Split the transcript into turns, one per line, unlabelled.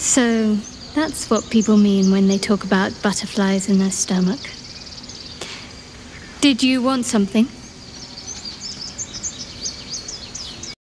So, that's what people mean when they talk about butterflies in their stomach. Did you want something?